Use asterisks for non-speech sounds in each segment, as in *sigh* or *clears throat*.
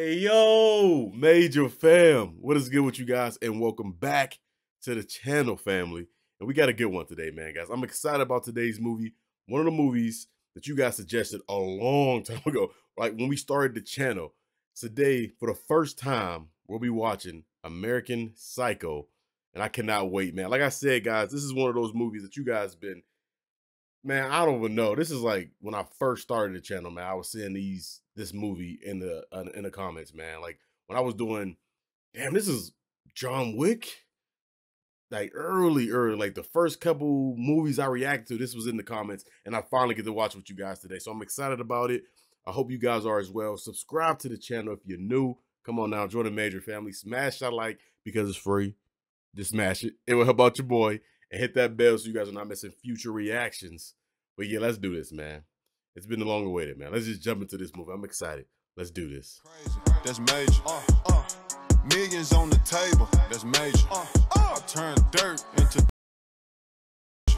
Hey yo, Major Fam. What is good with you guys? And welcome back to the channel, family. And we got a good one today, man, guys. I'm excited about today's movie. One of the movies that you guys suggested a long *laughs* time ago, like when we started the channel. Today, for the first time, we'll be watching American Psycho. And I cannot wait, man. Like I said, guys, this is one of those movies that you guys been man, I don't even know. This is like when I first started the channel, man. I was seeing these this movie in the uh, in the comments, man. Like when I was doing, damn, this is John Wick. Like early, early, like the first couple movies I reacted to, this was in the comments, and I finally get to watch with you guys today. So I'm excited about it. I hope you guys are as well. Subscribe to the channel if you're new. Come on now, join the major family. Smash that like because it's free. Just smash it. It will help out your boy and hit that bell so you guys are not missing future reactions. But yeah, let's do this, man. It's been a long awaited, man. Let's just jump into this movie. I'm excited. Let's do this. Crazy. That's major. Uh, uh. Millions on the table. That's major. Uh, I turn dirt into.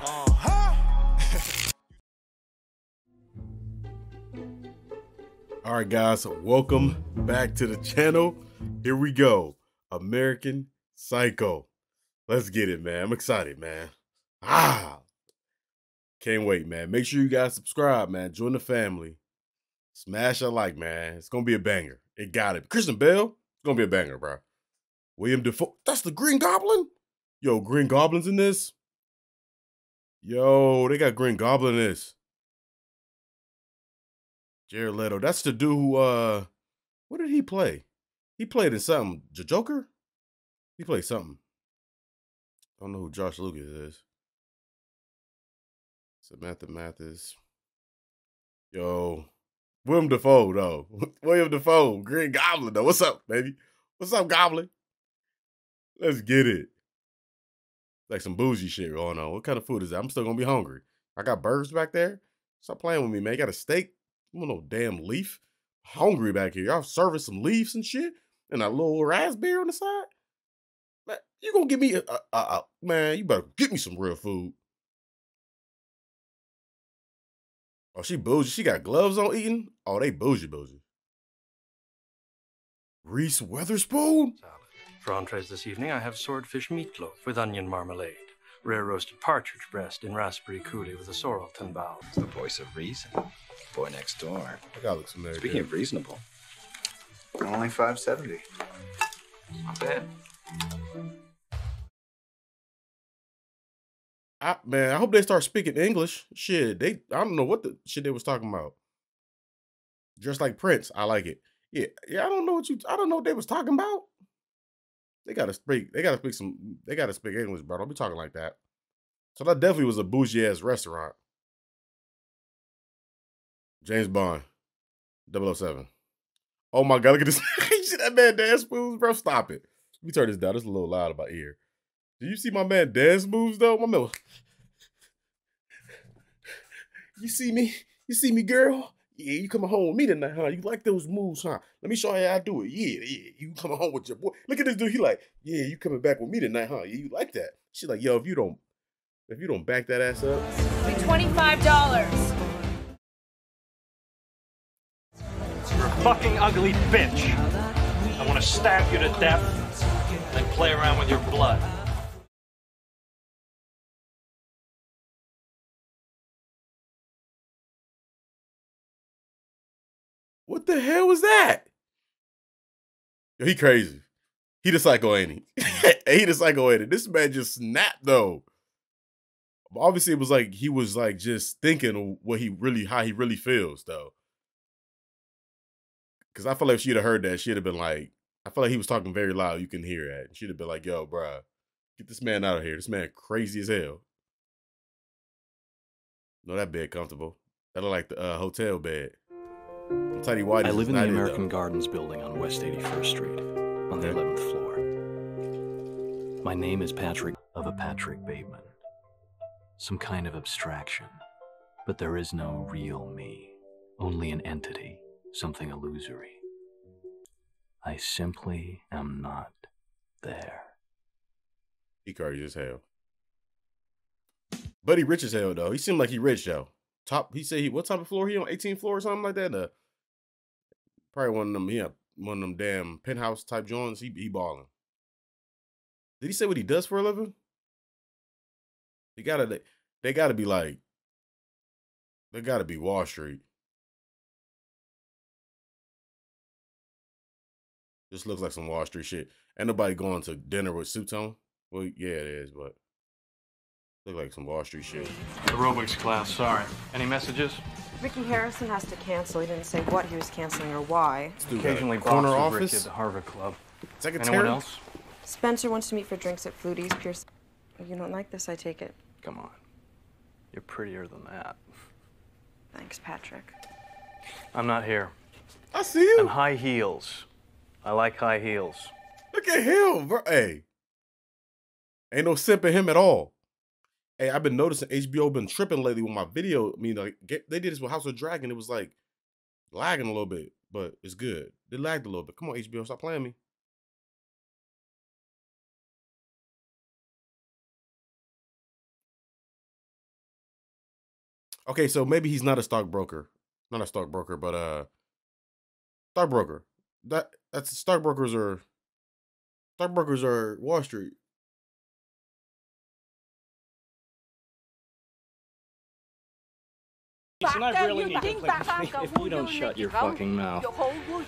*laughs* All right, guys, welcome back to the channel. Here we go. American Psycho. Let's get it, man. I'm excited, man. Ah, can't wait, man. Make sure you guys subscribe, man. Join the family. Smash a like, man. It's gonna be a banger. It got it. Christian Bale, it's gonna be a banger, bro. William Dafoe. That's the Green Goblin. Yo, Green Goblin's in this. Yo, they got Green Goblin in this. Jared Leto. That's the dude who uh what did he play? He played in something. The Joker? He played something. I don't know who Josh Lucas is. Samantha Mathis. Yo. William Dafoe, though. *laughs* William Dafoe, Green Goblin, though. What's up, baby? What's up, Goblin? Let's get it. Like some bougie shit going on. What kind of food is that? I'm still gonna be hungry. I got burgers back there. Stop playing with me, man. You got a steak? You want no damn leaf? hungry back here. Y'all serving some leaves and shit? And a little raspberry on the side? Man, you gonna give me a, a, a, man? You better get me some real food. Oh, she bougie. She got gloves on eating. Oh, they bougie bougie. Reese Witherspoon. Salad. For entrees this evening, I have swordfish meatloaf with onion marmalade, rare roasted partridge breast in raspberry coulis with a sorrel bao. It's the voice of reason. Boy next door. That guy looks familiar. Speaking of reasonable, only five seventy. Not bad. I, man, I hope they start speaking English. Shit, they I don't know what the shit they was talking about. Just like Prince, I like it. Yeah, yeah. I don't know what you. I don't know what they was talking about. They gotta speak. They gotta speak some. They gotta speak English, bro. Don't be talking like that. So that definitely was a bougie ass restaurant. James Bond, 007. Oh my god, look at this. *laughs* that man dance moves, bro? Stop it. Let me turn this down. It's a little loud about ear. Do you see my man dance moves though? My man. You see me? You see me, girl? Yeah, you coming home with me tonight, huh? You like those moves, huh? Let me show you how I do it. Yeah, yeah. You coming home with your boy. Look at this dude. He like, yeah, you coming back with me tonight, huh? Yeah, you like that. She like, yo, if you don't, if you don't back that ass up. Twenty-five dollars. You're a fucking ugly bitch. I want to stab you to death and play around with your blood. What the hell was that? Yo, he crazy. He the psycho, ain't he? *laughs* he the psycho, ain't he? This man just snapped though. Obviously, it was like he was like just thinking what he really, how he really feels though. Cause I feel like if she'd have heard that, she'd have been like, I feel like he was talking very loud. You can hear that. She'd have been like, "Yo, bruh, get this man out of here. This man crazy as hell." No, that bed comfortable. That look like the uh, hotel bed. Teddy White. I live in the American. Gardens building on West 81st Street, on the Okay. 11th floor. My name is Patrick of a Patrick Bateman. Some kind of abstraction. But there is no real me, only an entity, something illusory. I simply am not there. He crazy as hell. He rich as hell though. He seemed like he rich though. Top. He said he what type of floor he on? 18th floor or something like that. Probably one of them. He up one of them damn penthouse type joints, he he balling. Did he say what he does for a living? He gotta they, they gotta be like they gotta be Wall Street. This looks like some Wall Street shit. Ain't nobody going to dinner with suits on. Well, yeah, it is, but look like some Wall Street shit. Aerobics class, sorry. Any messages? Ricky Harrison has to cancel. He didn't say what he was canceling or why. This dude Occasionally corner box office. at the Harvard Club. Secretary. Anyone else? Spencer wants to meet for drinks at Flutie's. Pierce. Oh, you don't like this, I take it. Come on. You're prettier than that. Thanks, Patrick. I'm not here. I see you. And high heels. I like high heels. Look at him, bro. Hey, ain't no simping him at all. Hey, I've been noticing HBO been tripping lately with my video. I mean, like they did this with House of Dragon. It was like lagging a little bit, but it's good. They lagged a little bit. Come on, HBO, stop playing me. Okay, so maybe he's not a stockbroker. Not a stockbroker, but uh stockbroker. That that's stockbrokers are stockbrokers are Wall Street. And I really need to play with me. If you don't shut your fucking mouth,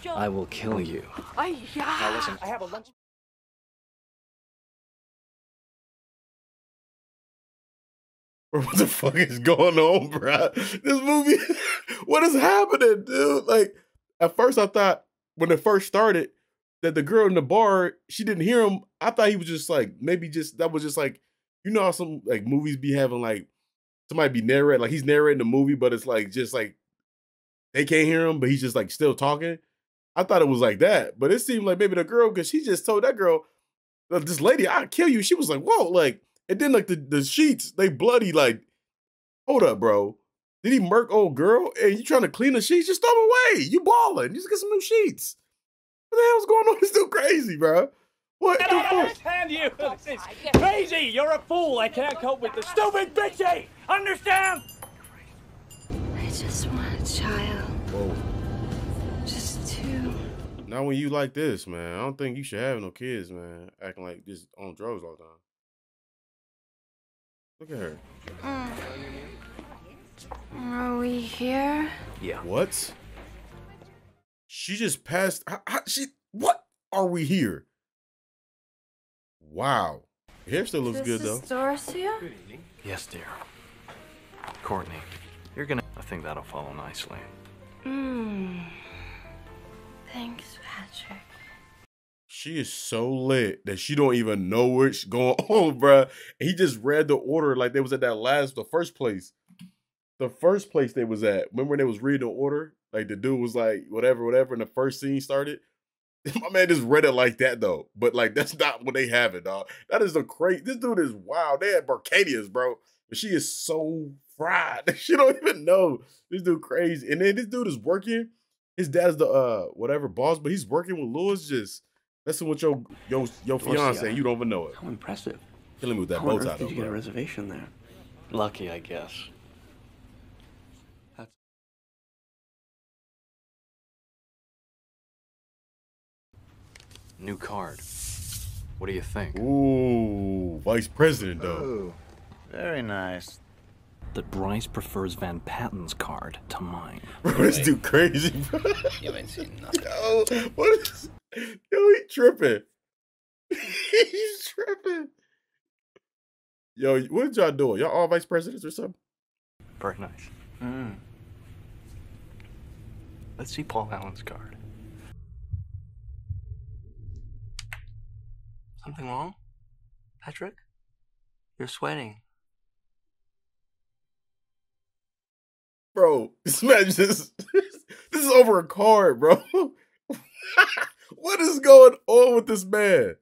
I will kill you. Now listen, I have a lunch. What the fuck is going on, bro? This movie, *laughs* what is happening, dude? Like, at first I thought when it first started that the girl in the bar she didn't hear him. I thought he was just like maybe just that was just like you know how some like movies be having like somebody be narrating like he's narrating the movie, but it's like just like they can't hear him, but he's just like still talking. I thought it was like that, but it seemed like maybe the girl because she just told that girl, uh, this lady, I'll kill you. She was like, whoa, like, and then like the, the sheets, they bloody, like, hold up, bro. Did he murk old girl? And you trying to clean the sheets? Just throw them away. You balling. Just get some new sheets. What the hell's going on? *laughs* This dude crazy, bro. What the fuck? understand you. This is crazy. You're a fool. I can't cope with the stupid bitchy. Understand? I just want a child. Whoa. Just two. Not when you like this, man. I don't think you should have no kids, man. Acting like just on drugs all the time. Look at her. Mm. Are we here? Yeah. What? She just passed. how- how- she. What are we here? Wow. Hair still looks this good is though. Dorothea? Yes, dear. Courtney, you're gonna. I think that'll follow nicely. Mmm. Thanks, Patrick. She is so lit that she don't even know what's going *laughs* on, bruh. And he just read the order like they was at that last, the first place. The first place they was at. Remember when they was reading the order? Like the dude was like, whatever, whatever, and the first scene started. *laughs* My man just read it like that though. But like that's not what they have it, dog. That is a crazy. This dude is wild. They had Barcadius, bro. But she is so fried. *laughs* She don't even know. This dude crazy. And then this dude is working. His dad's the uh whatever boss, but he's working with Lewis just messing with your your your fiance. You don't even know it. How impressive. Killing me with that How bow on tie earth though, did you get a reservation there? Lucky, I guess. New card. What do you think? Ooh, vice president though. Ooh, very nice. That Bryce prefers Van Patten's card to mine. Bro, this dude crazy, bro. You ain't seen *laughs* nothing. Yo, what is? Yo, he tripping. *laughs* He's tripping. Yo, what did y'all doing? Y'all all vice presidents or something? Very nice. Mm. Let's see Paul Allen's card. Something wrong? Patrick? You're sweating. Bro, *laughs* this man just this is over a card, bro. *laughs* what is going on with this man?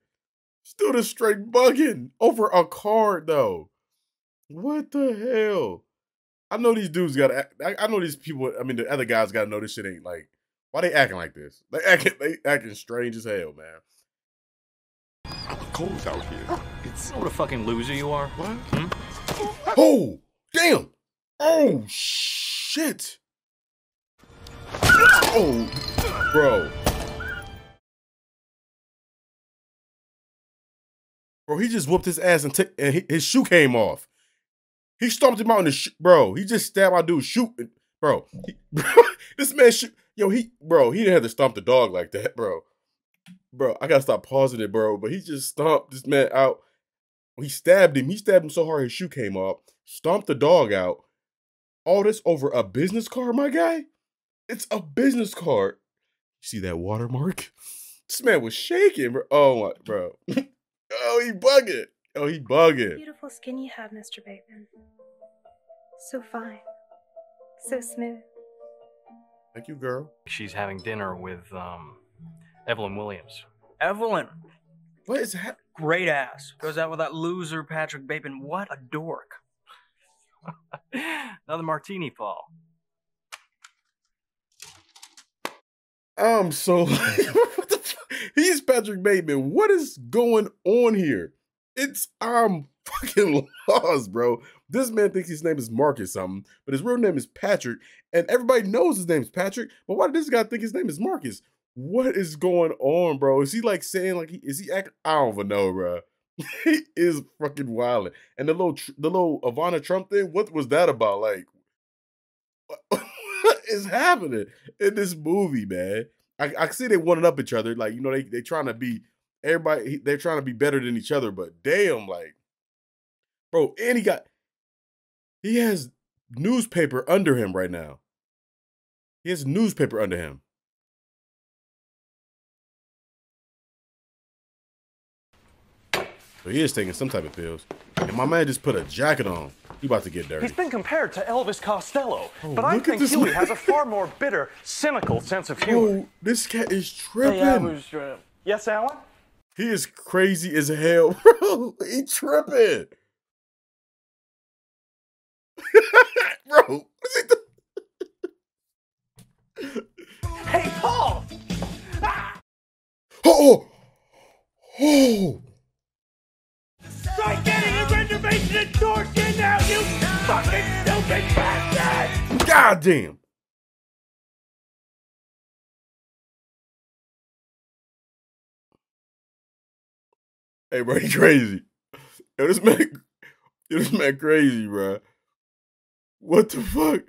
Still the straight bugging over a card though. What the hell? I know these dudes got. I, I know these people. I mean, the other guys got to know this shit ain't like. Why they acting like this? They acting. They acting strange as hell, man cold out here. It's... What a fucking loser you are? What? Hmm? Oh! Damn! Oh, shit! Oh, bro. Bro, he just whooped his ass and, and he, his shoe came off. He stomped him out in the shoe. Bro, he just stabbed my dude shooting. Bro, he, *laughs* bro this man, shoot. yo, he, bro, he didn't have to stomp the dog like that, bro. Bro, I gotta stop pausing it, bro. But he just stomped this man out. He stabbed him. He stabbed him so hard his shoe came off. Stomped the dog out. All this over a business card, my guy. It's a business card. You see that watermark? *laughs* This man was shaking, bro. Oh my, bro. *laughs* oh, he bugging. Oh, he bugging. Beautiful skin you have, Mr. Bateman. So fine. So smooth. Thank you, girl. She's having dinner with um, Evelyn Williams. Evelyn. What is that? Great ass. Goes out with that loser Patrick Bateman. What a dork. *laughs* Another martini, Paul. I'm so *laughs* what the fuck? He's Patrick Bateman. What is going on here? It's I'm fucking *laughs* lost, bro. This man thinks his name is Marcus something, but his real name is Patrick, and everybody knows his name is Patrick. But why did this guy think his name is Marcus? What is going on, bro? Is he like saying like he is he act? I don't even know, bro. *laughs* he is fucking wild. And the little the little Ivana Trump thing. What was that about? Like, *laughs* what is happening in this movie, man? I, I see they wanted up each other. Like, you know, they they trying to be everybody. They're trying to be better than each other. But damn, like, bro, and he got he has newspaper under him right now. He has newspaper under him. So he is taking some type of pills. And my man just put a jacket on. He about to get dirty. He's been compared to Elvis Costello, Oh, but I think Huey man. has a far more bitter, cynical sense of humor. Oh, this cat is tripping. Hey, I was, uh, yes, Alan? He is crazy as hell, *laughs* bro. He tripping. *laughs* bro, what's he do- Hey, Paul! Oh, oh, reservation at Dorsia now, you fucking stupid bastard! God damn. Hey, bro, *laughs* he crazy. Yo, this man, yo, this man crazy, bro. What the fuck?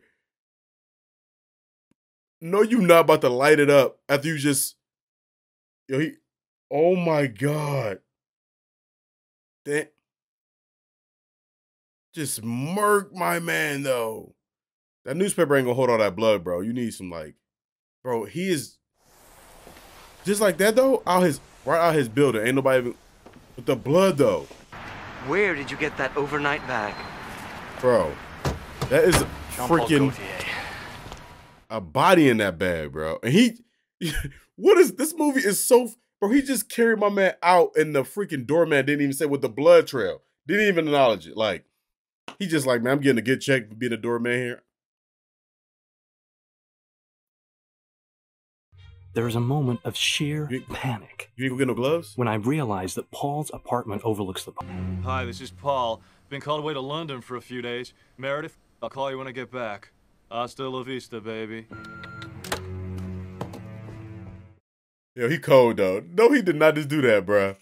No, you not about to light it up after you just, yo, he, oh my god, that, just murk my man though. That newspaper ain't gonna hold all that blood, bro. You need some like, bro. He is just like that though. Out his right out his building. Ain't nobody even with the blood though, Where did you get that overnight bag? bro. That is freaking a body in that bag, bro. And he, *laughs* what is this movie? Is so, bro. He just carried my man out, and the freaking doorman didn't even say with the blood trail. Didn't even acknowledge it. Like he just like, man, I'm getting a good check for being a doorman here. There is a moment of sheer panic You ain't gonna get no gloves? when I realize that Paul's apartment overlooks the. Hi, this is Paul. Been called away to London for a few days. Meredith, I'll call you when I get back. Hasta la vista, baby. Yo, he cold though. No, he did not just do that, bruh.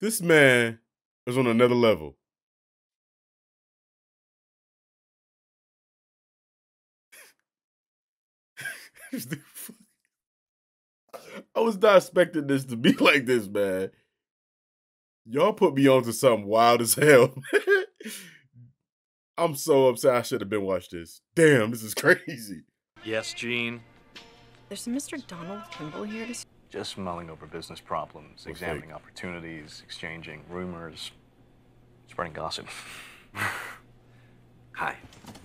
This man is on another level. *laughs* I was not expecting this to be *laughs* like this, man. Y'all put me onto something wild as *laughs* hell. I'm so upset I should have been watched this. Damn, this is crazy. Yes, Jean. There's a Mr. Donald Kimball here to. Just mulling over business problems, examining opportunities, exchanging rumors, spreading gossip. Hi.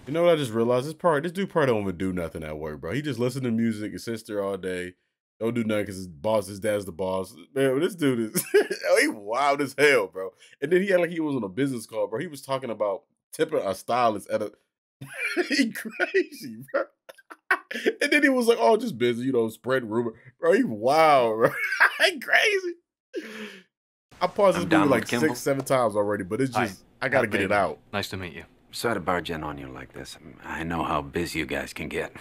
You know what I just realized? This part, this dude probably don't even do nothing at work, bro. He just listen to music and sits there all day. Don't do nothing because his boss, his dad's the boss. Man, this dude is *laughs* he wild as hell, bro. And then he had like he was on a business call, bro. He was talking about tipping a stylist at a *laughs* he crazy, bro. *laughs* and then he was like, "Oh, just busy, you know, spread rumor." Bro, he wild, bro. he crazy. I paused this movie like Kimball. six, seven times already, but it's Hi. just I gotta Matt get it out. Nice to meet you. Sorry to barge in on you like this. I know how busy you guys can get.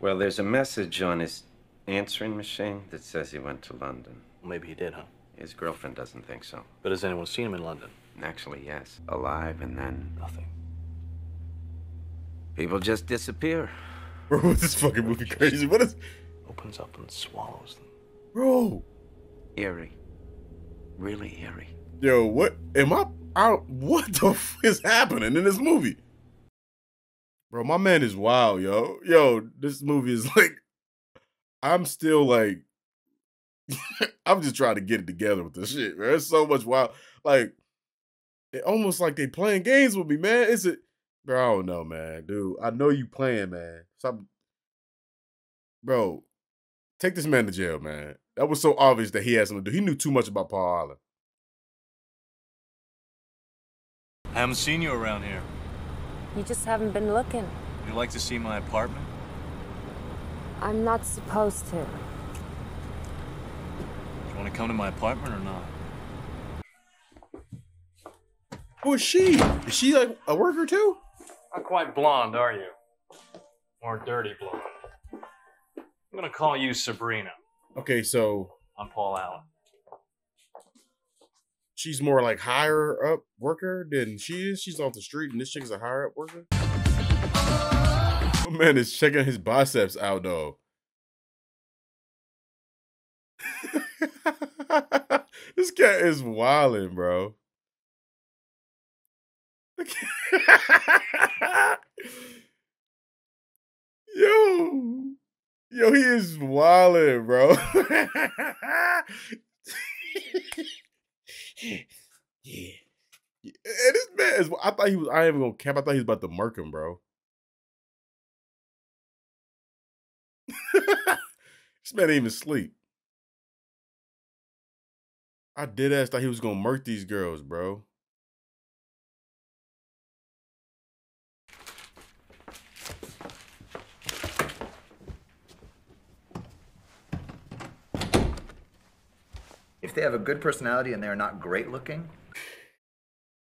Well, there's a message on his answering machine that says he went to London. Maybe he did, huh? His girlfriend doesn't think so. But has anyone seen him in London? Actually, yes. Alive and then Nothing. people just disappear. *laughs* Bro, this fucking movie crazy. What is Opens up and swallows them. Bro? Eerie. Really eerie. Yo, what am I out what the f is happening in this movie? Bro, my man is wild, yo. Yo, this movie is *laughs* like I'm still like *laughs* I'm just trying to get it together with this shit, man. There's so much wild. Like it almost like they playing games with me, man. Is it bro? I don't know, man. Dude, I know you playing, man. Stop Bro, take this man to jail, man. That was so obvious that he had something to do. He knew too much about Paul Allen. I haven't seen you around here. You just haven't been looking. You like to see my apartment? I'm not supposed to. Do you want to come to my apartment or not? Who is she? Is she like a worker too? Not quite blonde, are you? More dirty blonde. I'm gonna call you Sabrina. Okay, so I'm Paul Allen. She's more like higher up worker than she is. She's off the street, and this chick is a higher up worker. My *laughs* man is checking his biceps out though. *laughs* this cat is wilding, bro. *laughs* Yo, yo, he is wilding, bro. *laughs* yeah. And this man is. I thought he was. I ain't even gonna cap. I thought he was about to murk him, bro. *laughs* this man ain't even sleep. I did ask thought he was gonna murk these girls, bro. If they have a good personality and they're not great looking,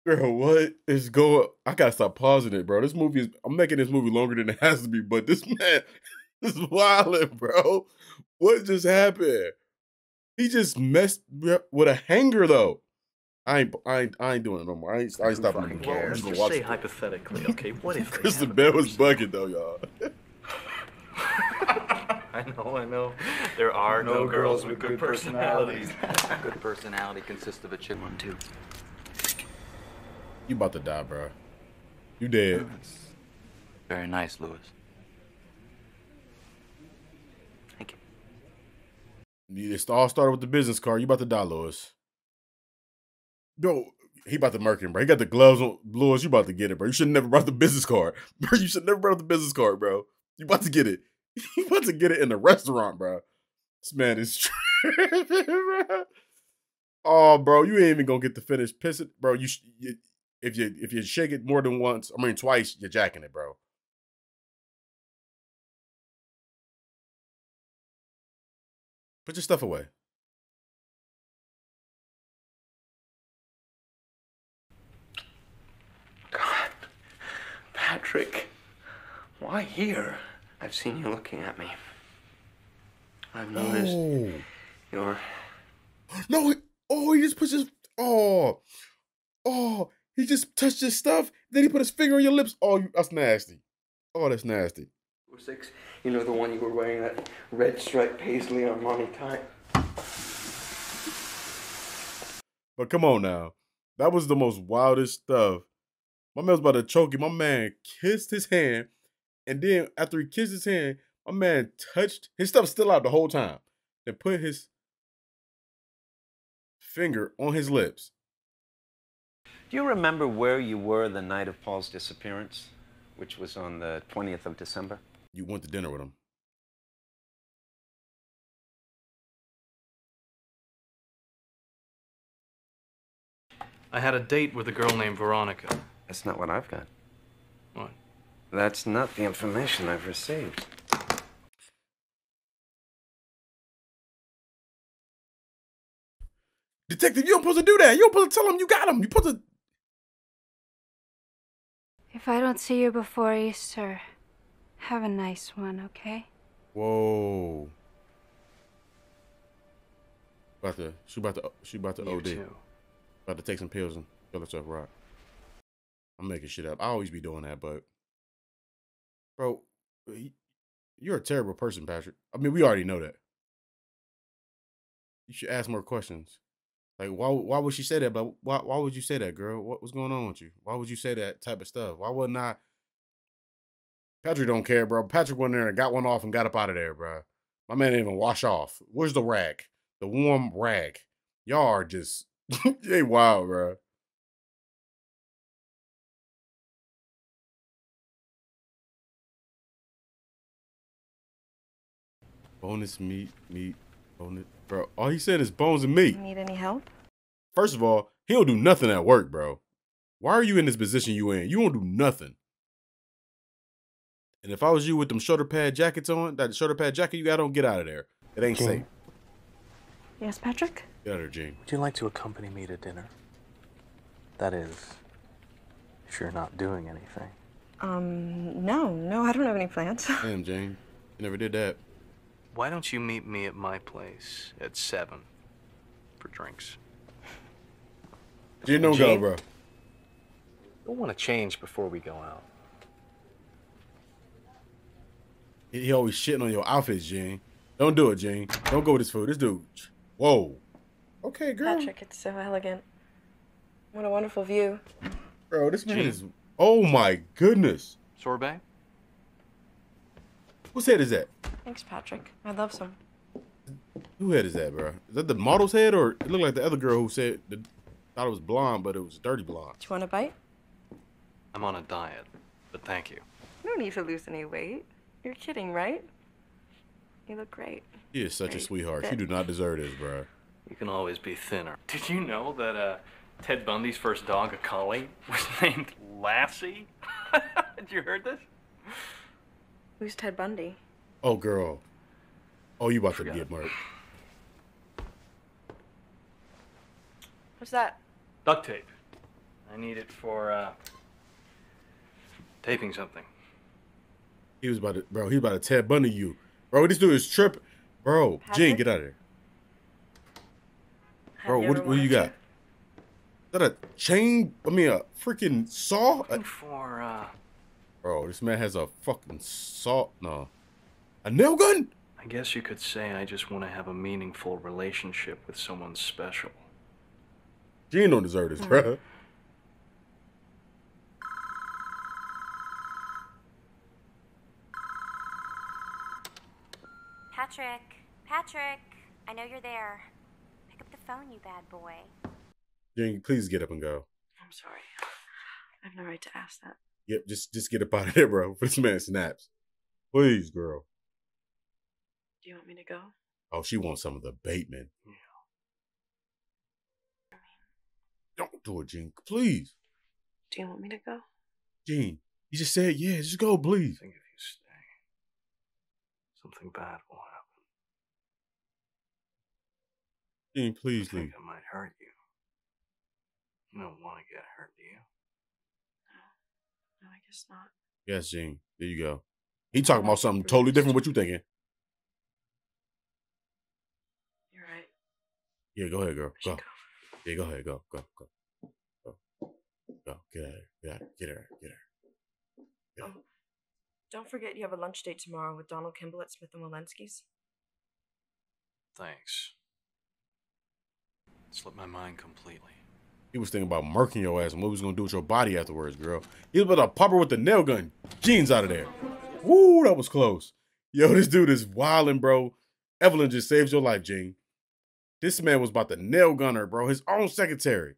Girl, what is going? I gotta stop pausing it, bro. This movie is. I'm making this movie longer than it has to be, but this *laughs* man is wilding, bro. What just happened? He just messed with a hanger, though. I ain't, I ain't, I ain't doing it no more. I ain't, I ain't stopping fucking no more. I'm cares? just gonna Just watch say it. hypothetically, okay? What if they *laughs* Christian Bale was bugging though, y'all. *laughs* I know, I know. There are no, girls with good personalities. Good personality consists of a chick one too. You about to die, bro. You dead. Very nice, Louis. Thank you. It all started with the business card. You about to die, Lewis. Bro, he about to murk him, bro. He got the gloves on. Lewis, you about to get it, bro. You should never brought the business card. *laughs* Bro, you should never brought the business card, bro. You about to get it. *laughs* You about to get it in the restaurant, bro. This man is *laughs* tripping, bro. Oh, bro, you ain't even gonna get to finish pissing, bro. You, you if you if you shake it more than once, I mean twice, you're jacking it, bro. Put your stuff away. God, Patrick, why here? I've seen you looking at me. I've noticed Oh. your. No, he- oh, he just puts his oh, oh, he just touched his stuff. Then he put his finger on your lips. Oh, you, that's nasty. Oh, that's nasty. Six, you know the one you were wearing that red striped paisley Armani tie. But come on now, that was the most wildest stuff. My man was about to choke him. My man kissed his hand, and then after he kissed his hand, my man touched his stuff still out the whole time. Then put his finger on his lips. Do you remember where you were the night of Paul's disappearance, which was on the 20th of December? You went to dinner with him. I had a date with a girl named Veronica. That's not what I've got. What? That's not the information I've received. Detective, you don't supposed to do that. You don't supposed to tell him you got him. You supposed to. If I don't see you before Easter, have a nice one, okay? Whoa. About to she about to she about to You OD. too. About to take some pills and kill herself right. I'm making shit up. I always be doing that, but bro, uh, you're a terrible person, Patrick. I mean, we already know that. You should ask more questions. Like, why? Why would she say that? But why? Why would you say that, girl? What was going on with you? Why would you say that type of stuff? Why wouldn't I? Patrick don't care, bro. Patrick went there and got one off and got up out of there, bro. My man didn't even wash off. Where's the rag? The warm rag. Y'all are just *laughs* they wild, bro. Bonus meat, meat, bonus, bro. All he said is bones and meat. Need any help? First of all, he don't do nothing at work, bro. Why are you in this position you in? You don't do nothing. And if I was you with them shoulder pad jackets on, that shoulder pad jacket you got on, get out of there. It ain't Jane. safe. Yes, Patrick? Get out of there, Jean. Would you like to accompany me to dinner? That is, if you're not doing anything. Um, no, no, I don't have any plans. *laughs* Damn, Jane. You never did that. Why don't you meet me at my place at 7 for drinks? Jean, don't go, Jean? bro. You'll want to change before we go out. He, he always shitting on your outfits, Jean. Don't do it, Jean. Don't go with this food. This dude. Whoa. Okay, girl. Patrick, it's so elegant. What a wonderful view. Bro, this man Jean? is. Oh my goodness. Sorbet? Whose head is that? Thanks, Patrick. I love some. Who head is that, bro? Is that the model's head, or it looked like the other girl who said the, thought it was blonde, but it was dirty blonde? Do you want a bite? I'm on a diet, but thank you. No need to lose any weight. You're kidding, right? You look great. She is such a Great sweetheart. She fit. do not deserve this, bro. You can always be thinner. Did you know that uh, Ted Bundy's first dog, a collie, was *laughs* named Lassie? *laughs* Had you heard this? Who's Ted Bundy? Oh, girl. Oh, you about to get murked. What's that? Duct tape. I need it for uh, taping something. He was about to, bro. He was about to Ted Bundy you, bro. This dude is tripping, bro. Jean, get out of there, Have bro. you What, do you wanted got? Is that a chain? I mean, a freaking saw? Looking for uh, bro, this man has a fucking salt. No, a nail gun. I guess you could say I just want to have a meaningful relationship with someone special. Jean don't deserve this, bro. Mm. Patrick, Patrick, I know you're there. Pick up the phone, you bad boy. Jean, please get up and go. I'm sorry. I have no right to ask that. Yep, just just get up out of there, bro. This man snaps. Please, girl. Do you want me to go? Oh, she wants some of the Bateman. Don't do it, Jean. Please, Do you want me to go? Jean. You just said yeah. Just go, please. think if you stay, something bad will happen. Jean, please I think leave. I might hurt you. You don't want to get hurt, do you? No, I guess not. Yes, Jean. There you go. He talking about something totally different. What you thinking? You're right. Yeah, go ahead, girl. Go. Yeah, go ahead. Go. Go. Go. Go. Go. Get out of here. Get out. Get her. Get her. Oh, don't forget you have a lunch date tomorrow with Donald Kimball at Smith and Wollensky's. Thanks. Slipped my mind completely. He was thinking about murking your ass and what he was gonna do with your body afterwards, girl. He was about to pop her with the nail gun. Jeans out of there. Woo, that was close. Yo, this dude is wilding, bro. Evelyn just saved your life, Jean. This man was about to nail gun her, bro. His own secretary.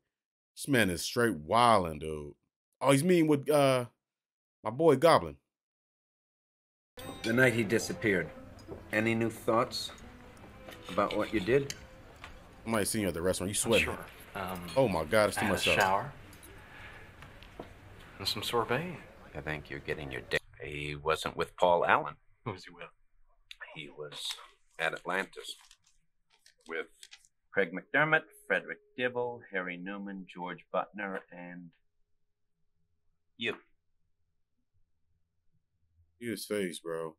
This man is straight wilding, dude. Oh, he's meeting with uh my boy Goblin. The night he disappeared, any new thoughts about what you did? I might have seen you at the restaurant. You sweating. Sure. Um, Oh my god, it's too had much a stuff. shower and some sorbet. I think you're getting your day. He wasn't with Paul Allen. Who was he with? He was at Atlantis with Craig McDermott, Frederick Dibble, Harry Newman, George Butner, and you. See his face, bro.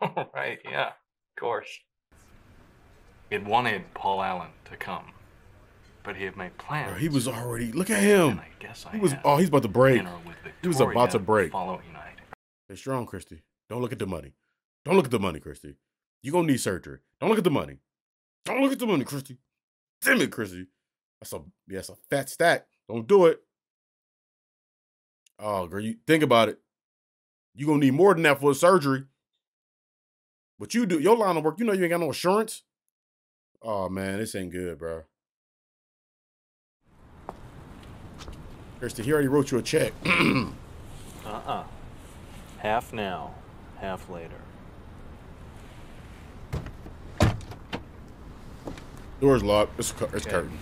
*laughs* right, yeah, of course. It wanted Paul Allen to come, but he had made plans. Bro, he was already. Look at him. I guess I He was. Oh, he's about to break. He was about to break. the following night. Stay strong, Christy. Don't look at the money. Don't look at the money, Christy. You gonna need surgery. Don't look at the money. Don't look at the money, Christy. Damn it, Christy. That's a yeah, that's a fat stack. Don't do it. Oh, girl, you think about it. You gonna need more than that for a surgery. But you do your line of work. You know you ain't got no insurance. Oh man, this ain't good, bro. Christy, he already wrote you a check. *clears throat* Uh-uh. Half now, half later. Door's locked. It's, cu- it's Okay. curtain.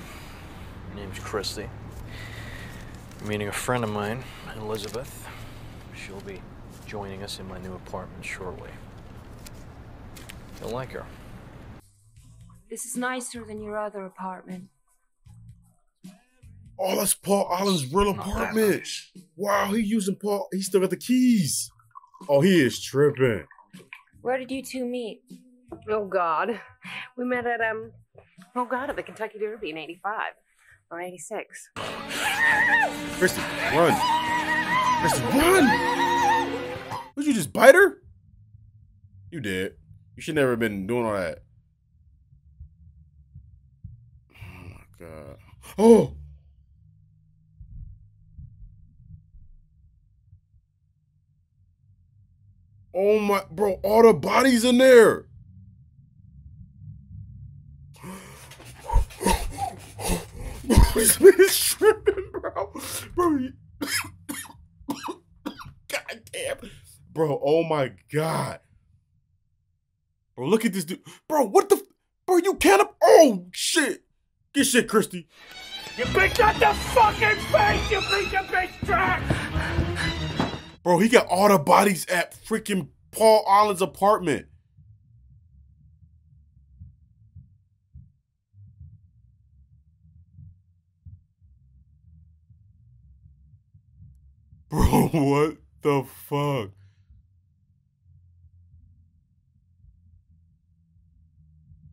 Her name's Christy. I'm meeting a friend of mine, Elizabeth. She'll be joining us in my new apartment shortly. You'll like her. This is nicer than your other apartment. Oh, that's Paul Allen's real apartment. Wow, he using Paul. He still got the keys. Oh, he is tripping. Where did you two meet? Oh God, we met at um, oh God, at the Kentucky Derby in '85 or '86. Christy, run. Christy, run. Would you just bite her? You did. You should never have been doing all that. Oh my god. Oh. Oh my, bro! All the bodies in there. *laughs* this man is tripping, bro. Bro, God damn. Bro, oh my god. Bro, look at this dude. Bro, what the? Bro, you can't. Oh, shit. Get shit, Christy. You picked up the fucking face, you piece of bitch trash! Bro, he got all the bodies at freaking Paul Allen's apartment. *laughs* Bro, what the fuck?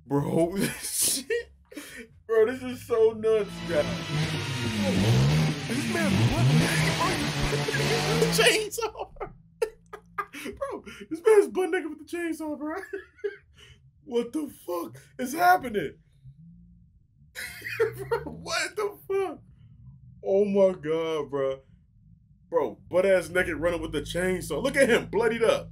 Bro, *laughs* bro, this is so nuts, guys. This man, what? the chainsaw, bro. This man's butt naked with the chainsaw, bro. what the fuck is happening? *laughs* bro, what the fuck? Oh my god, bro. Bro, butt ass naked running with the chainsaw. Look at him, bloodied up.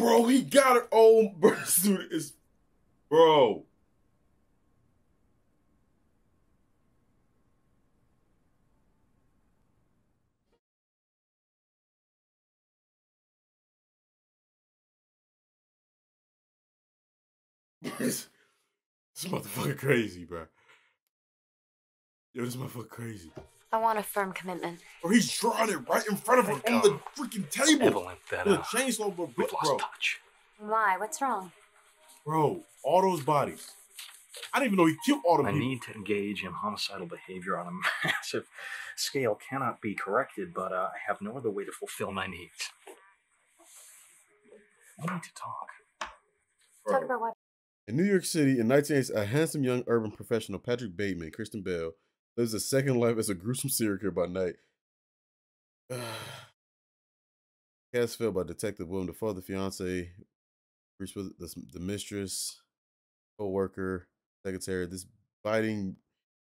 Bro, he got her. *laughs* Bro, this is. Bro. this, this motherfucker crazy, bro. Yo, this motherfucker crazy. I want a firm commitment. Or he's drawing it right in front of her on the freaking table. Evelyn, that, With a uh, chainsaw, bro. we've lost bro. touch. Why? What's wrong? Bro, all those bodies. I didn't even know he killed all the I people. need to engage in homicidal behavior on a *laughs* massive scale cannot be corrected, but uh, I have no other way to fulfill my needs. I need to talk. Talk about what? In New York City in 1980, a handsome young urban professional, Patrick Bateman, Christian Bale, lives a second life as a gruesome serial killer by night. *sighs* Cast filled by Detective William Dafoe, the fiance, Bruce Willis, the, the mistress, co-worker, secretary. This biting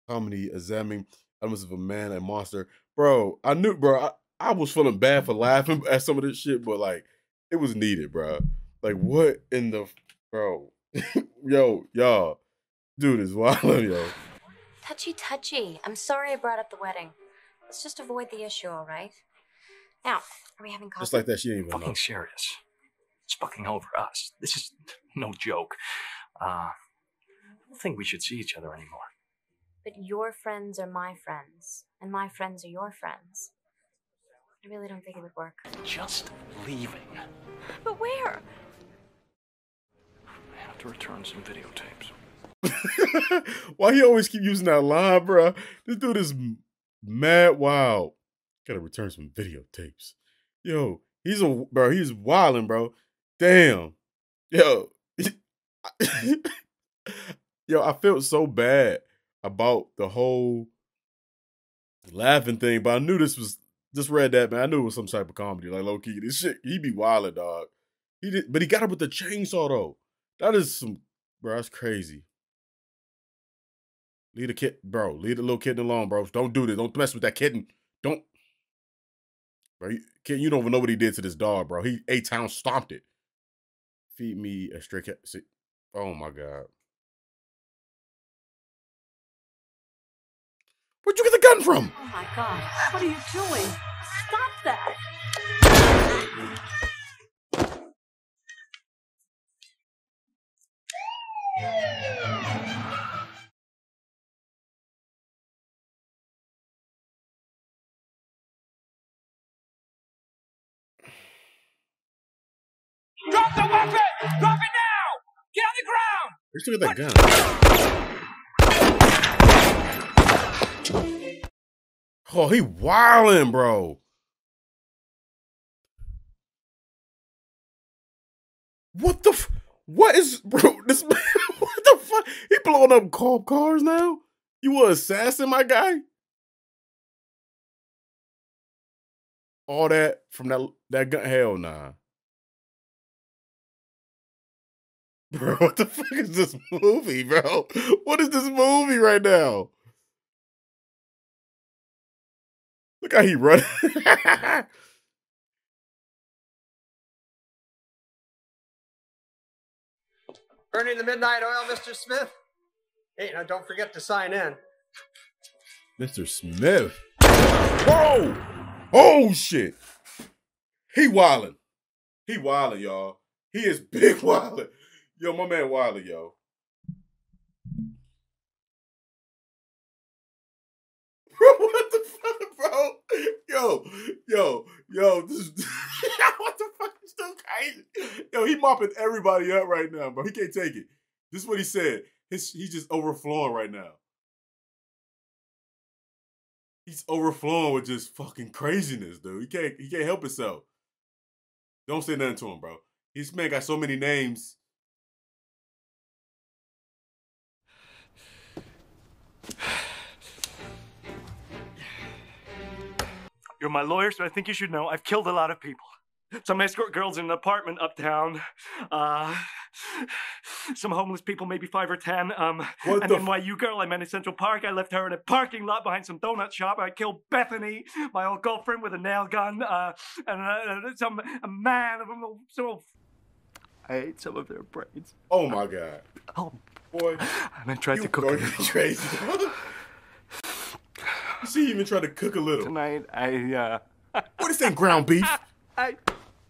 comedy examining elements of a man and monster. Bro, I knew, bro, I, I was feeling bad for laughing *laughs* at some of this shit, but like, it was needed, bro. Like, what in the, bro? *laughs* yo, y'all, dude is wild, yo. Touchy, touchy. I'm sorry I brought up the wedding. Let's just avoid the issue, all right? Now, are we having coffee? Just like that, she ain't even Fucking know. serious. It's fucking over us. This is no joke. Uh, I don't think we should see each other anymore. But your friends are my friends, and my friends are your friends. I really don't think it would work. Just leaving. But where? I have to to return some videotapes. *laughs* Why he always keep using that line, bro? This dude is mad wild. Gotta return some videotapes. Yo, he's a bro. He's wilding, bro. Damn. Yo. *laughs* Yo, I felt so bad about the whole laughing thing, but I knew this was just read that, man. I knew it was some type of comedy. Like low key. This shit, he be wilding, dog. He did but he got up with the chainsaw though. That is some bro, that's crazy. Leave the kid, bro. Leave the little kitten alone, bro. Don't do this. Don't mess with that kitten. Don't, bro. You, kid, you don't even know what he did to this dog, bro. He eight town stomped it. Feed me a stray cat. See, oh my god. Where'd you get the gun from? Oh my god, what are you doing? Stop that! Drop the weapon! Drop it now! Get on the ground! Get that gun? Oh, he wildin', bro. What the f- what is bro this man *laughs* what the fuck he blowing up cop cars now you a assassin my guy all that from that that gun hell nah bro *laughs* what the fuck is this movie bro what is this movie right now look how he running *laughs* Burning the midnight oil, Mr. Smith. Hey, now don't forget to sign in. Mr. Smith. Whoa! Oh shit! He wildin'. He wildin', y'all. He is big *laughs* wildin'. Yo, my man Wiley, yo. *laughs* Bro, what the fuck, bro? Yo, yo, yo, this is *laughs* what the fuck is so crazy? Yo, he mopping everybody up right now, bro. He can't take it. This is what he said. His, he's just overflowing right now. He's overflowing with just fucking craziness, dude. He can't he can't help himself. Don't say nothing to him, bro. This man got so many names. You're my lawyer, so I think you should know I've killed a lot of people. Some escort girls in an apartment uptown. Uh, some homeless people, maybe five or ten. Um, What an the NYU girl I met in Central Park. I left her in a parking lot behind some donut shop. I killed Bethany, my old girlfriend, with a nail gun. Uh, and uh, some a man, some. old... I ate some of their brains. Oh my god. Oh boy. And I tried You to cook going crazy. *laughs* *laughs* You see, he even tried to cook a little. Tonight, I uh, *laughs* What is that ground beef? I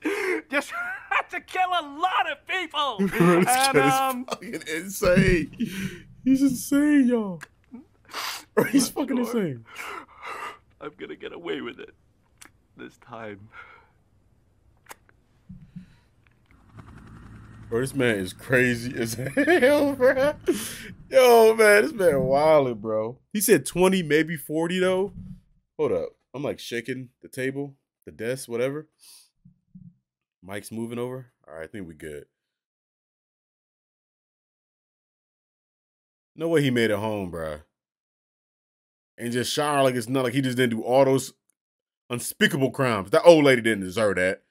*laughs* just had to kill a lot of people. This and um, fucking insane. He's insane, y'all. He's fucking insane. I'm gonna get away with it this time. Bro, this man is crazy as *laughs* hell, bro. Yo, man, this man wildin', bro. He said 20, maybe 40, though. Hold up. I'm like shaking the table, the desk, whatever. Mike's moving over. All right, I think we good. No way he made it home, bro. And just shower like it's not like he just didn't do all those unspeakable crimes. That old lady didn't deserve that.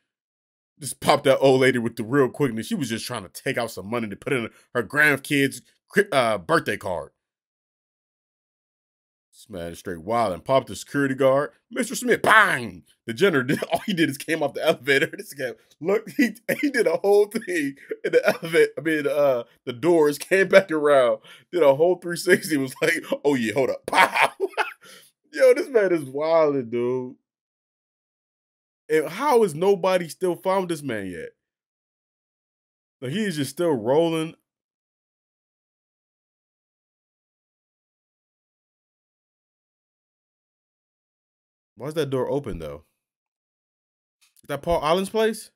Just popped that old lady with the real quickness. She was just trying to take out some money to put in her grandkids' uh, birthday card. This man is straight wild and popped the security guard. Mr. Smith, bang! The janitor did *laughs* all he did is came off the elevator. This guy, look, he he did a whole thing in the elevator. I mean, uh, the doors *laughs* came back around, did a whole 360. Was like, oh yeah, hold up, *laughs* pow! Yo, this man is wild, dude. And how is nobody still found this man yet? Like he is just still rolling. Why's that door open though? Is that Paul Allen's place?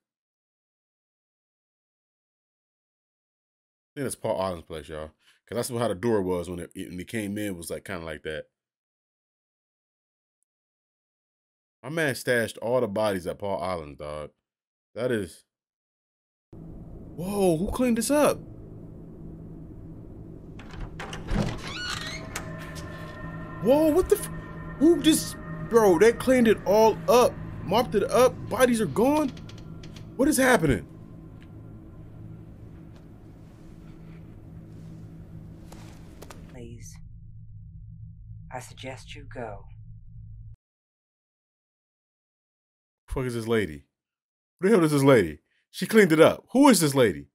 I think that's Paul Allen's place, y'all. Cause that's how the door was when it when he came in was like kind of like that. My man stashed all the bodies at Paul Allen's, dog. That is. Whoa, who cleaned this up? Whoa, what the? Who just, bro? They cleaned it all up, mopped it up. Bodies are gone. What is happening? Please. I suggest you go. Fuck is this lady? Who the hell is this lady? She cleaned it up. Who is this lady?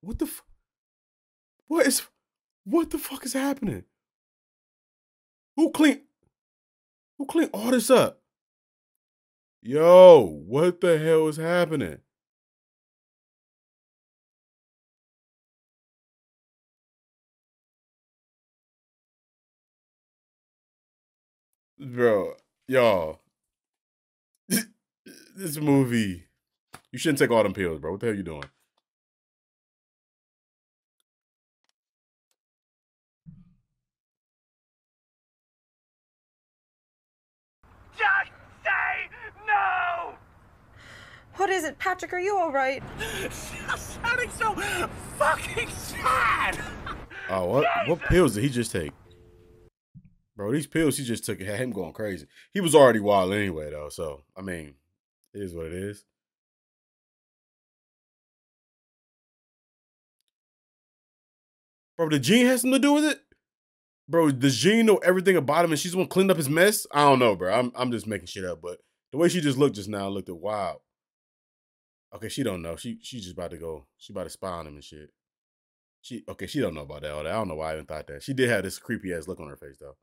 What the? F- what is? What the fuck is happening? Who clean? Who cleaned all this up? Yo, what the hell is happening? Bro, y'all, this movie. You shouldn't take all them pills, bro. What the hell you doing? Just say no! What is it, Patrick? Are you all right? Sounding so fucking sad! Oh, what what pills did he just take? Bro, these pills he just took had him going crazy. He was already wild anyway, though. So I mean, it is what it is. Bro, the Jean has something to do with it? Bro, does Jean know everything about him and she's one cleaned up his mess? I don't know, bro. I'm I'm just making shit up, but the way she just looked just now looked at wild. Okay, she don't know. She she's just about to go. She about to spy on him and shit. She okay, she don't know about that all that. I don't know why I even thought that. She did have this creepy ass look on her face though.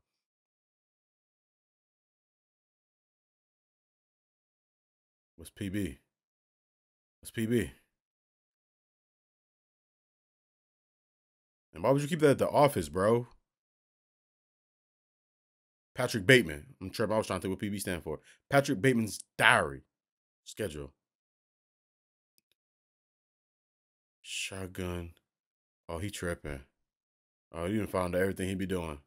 What's PB? What's PB? And why would you keep that at the office, bro? Patrick Bateman. I'm tripping. I was trying to think what PB stand for. Patrick Bateman's diary schedule. Shotgun. Oh, he tripping. Oh, you done found out everything he be doing.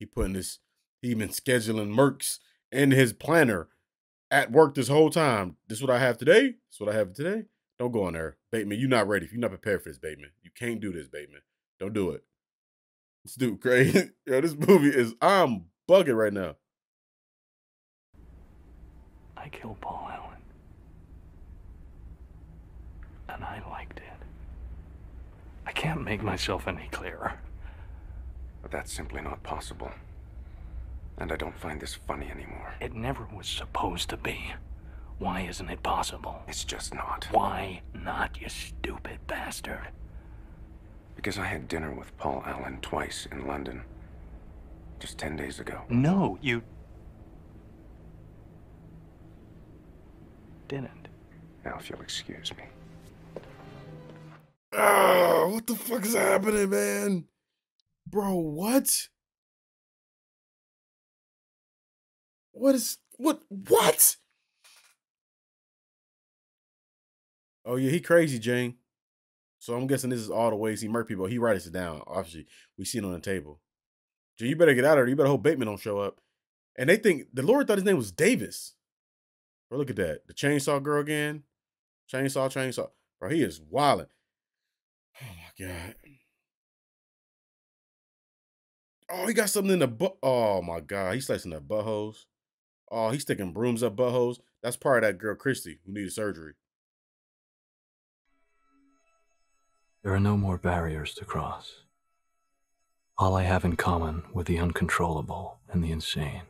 He putting this. He been scheduling Mercs in his planner at work this whole time. This what I have today. This what I have today. Don't go in there, Bateman. You're not ready. If You're not prepared for this, Bateman. You can't do this, Bateman. Don't do it. This dude crazy. *laughs* Yo, this movie is. I'm bugging right now. I killed Paul Allen. And I liked it. I can't make myself any clearer. But that's simply not possible. And I don't find this funny anymore. It never was supposed to be. Why isn't it possible? It's just not. Why not, you stupid bastard? Because I had dinner with Paul Allen twice in London. Just ten days ago. No, you didn't. Now, if you'll excuse me. Oh, what the fuck is happening, man? Bro, what? What is what what? Oh yeah, he crazy, Jane. So I'm guessing this is all the ways he murk people. He writes it down. Obviously, we see it on the table. Jay, you better get out of there. You better hope Bateman don't show up. And they think the Lord thought his name was Davis. Bro, look at that. The chainsaw girl again. Chainsaw, chainsaw. Bro, he is wilding. Oh my god. Oh, he got something in the butt. Oh my god, he's slicing the buttholes. Oh, he's sticking brooms up buttholes. That's part of that girl Christy who needed surgery. There are no more barriers to cross. All I have in common with the uncontrollable and the insane,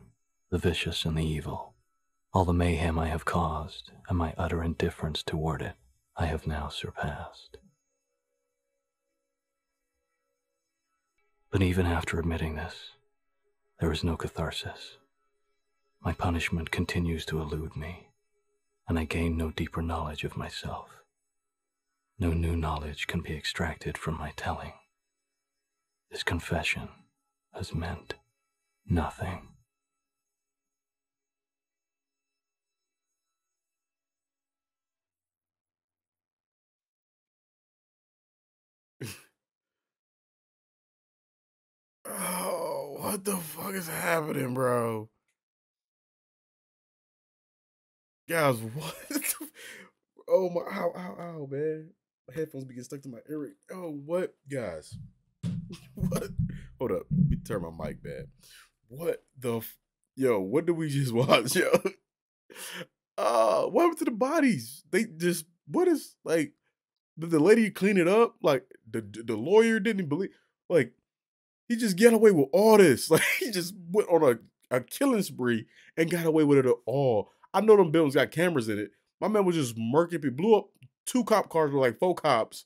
the vicious and the evil, all the mayhem I have caused and my utter indifference toward it, I have now surpassed. But even after admitting this, there is no catharsis. My punishment continues to elude me, and I gain no deeper knowledge of myself. No new knowledge can be extracted from my telling. This confession has meant nothing. *laughs* oh, what the fuck is happening, bro? Guys, *laughs* what? oh my, ow, ow, ow, man. My headphones be getting stuck to my ear. Oh, what, guys? *laughs* what? Hold up. Let me turn my mic back. What the? F- Yo, what did we *laughs* just watch? Yo, uh, what happened to the bodies? They just what is like? Did the lady clean it up? Like the the lawyer didn't believe. Like he just get away with all this. Like he just went on a, a killing spree and got away with it all. I know them buildings got cameras in it. My man was just murking people, blew up two cop cars with like four cops,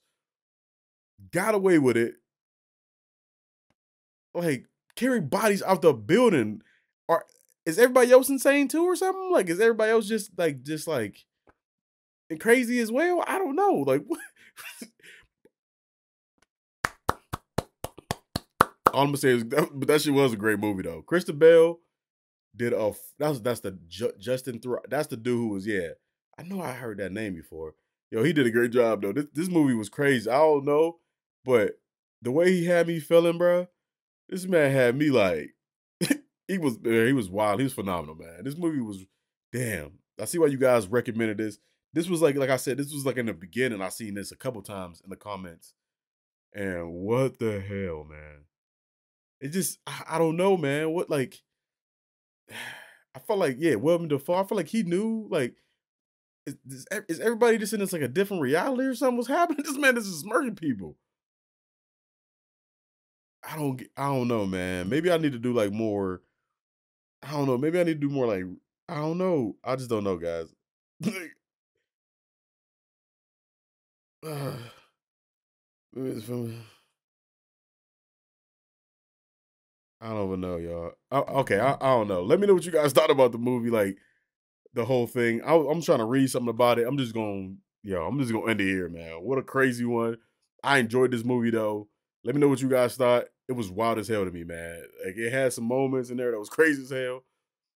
got away with it. Like carry bodies out the building. Are is everybody else insane too or something? Like is everybody else just like just like crazy as well? I don't know. Like what? *laughs* All I'm gonna say is, that, but that shit was a great movie though. Christian Bale did a that's that's the Ju- Justin that's the dude who was yeah. I know I heard that name before. Yo, he did a great job though. This this movie was crazy. I don't know, but the way he had me feeling, bro, this man had me like *laughs* he was he was wild. He was phenomenal, man. This movie was damn. I see why you guys recommended this. This was like like I said, this was like in the beginning. I seen this a couple times in the comments, and what the hell, man? It just I, I don't know, man. What like *sighs* I felt like yeah, William Dafoe. I feel like he knew like is, is, everybody just in this like a different reality or something was *laughs* happening? This man is just murdering people. I don't get- I don't know, man. Maybe I need to do like more. I don't know. Maybe I need to do more like I don't know. I just don't know, guys. *laughs* Uh, *sighs* I don't even know, y'all. I, okay, I, I don't know. Let me know what you guys *laughs* thought about the movie, like the whole thing. I, I'm trying to read something about it. I'm just going, yo, I'm just gonna end it here, man. What a crazy one. I enjoyed this movie though. Let me know what you guys thought. It was wild as hell to me, man. Like it had some moments in there that was crazy as hell.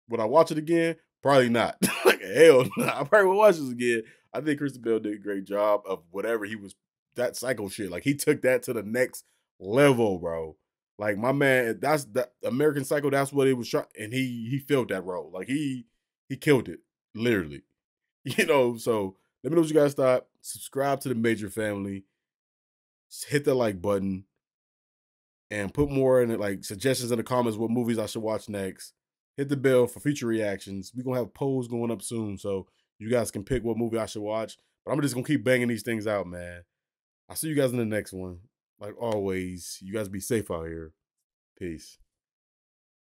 Would I watch it again? Probably not. *laughs* like hell, *laughs* no. I probably will watch this again. I think Christian Bale did a great job of whatever he was that psycho shit. Like he took that to the next level, bro. Like my man, eh, that's the American Psycho. That's what it was trying, and he he filled that role. Like he he killed it, literally. *laughs* You know. So let me know what you guys thought. Subscribe to the Major Family. Hit the like button, and put more in it, like suggestions in the comments. What movies I should watch next. Hit the bell for future reactions. We're gonna have polls going up soon, so you guys can pick what movie I should watch. But I'm just gonna keep banging these things out, man. I'll see you guys in the next one. Like always, you guys be safe out here. Peace.